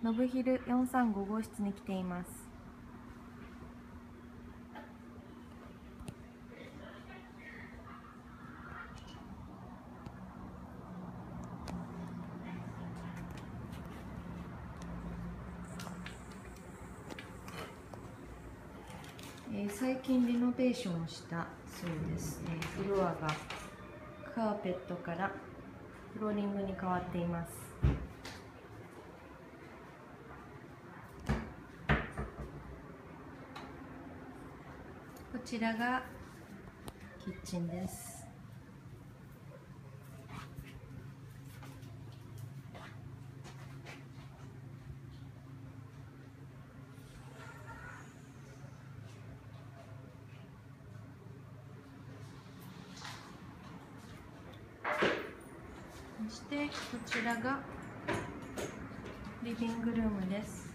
ノブヒル435号室に来ています。えー最近リノベーションしたそうです、えーフロアがカーペットからフローリングに変わっています。こちらがキッチンです。そしてこちらがリビングルームです。